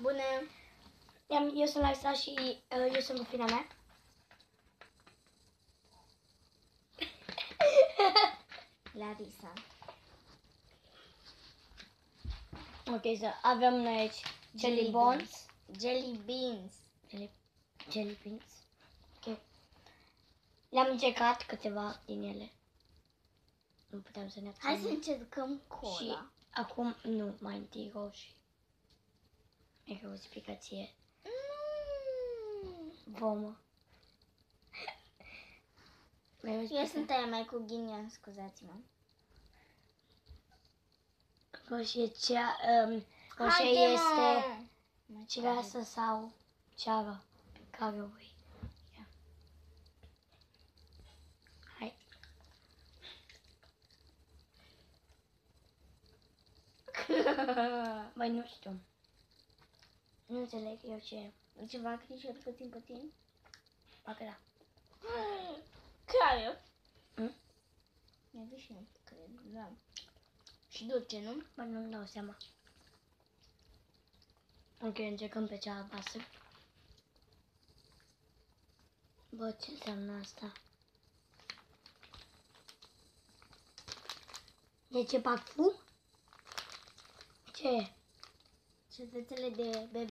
Bună! Eu, eu sunt Larisa și uh, eu sunt cu fina mea. Larisa. Ok, să avem noi aici jelly bones. Jelly beans. Jelly, jelly beans. Ok. Le-am încercat câteva din ele. Nu puteam să ne Hai să abținem. încercăm cola. Și acum, nu, mai întâi roșii. E ca o explicație. Mm. Vomă. Mai o Eu explicație? sunt aia mai cu ghinion, scuzați-mă. Roșie cea, um, roșie Haide, este mă! cireasă sau ceară pe care o vrei. Ia. Hai. Băi, nu știu. Nu înțeleg eu ce Ceva crișor puțin puțin? fac da. Care? Mm? Mi-a zis și nu cred, da. Și dulce, nu? Bă, nu-mi dau seama. Ok, încercăm pe cea albastră. Bă, ce înseamnă asta? E ce parfum? Ce e? Cetățele de bebe.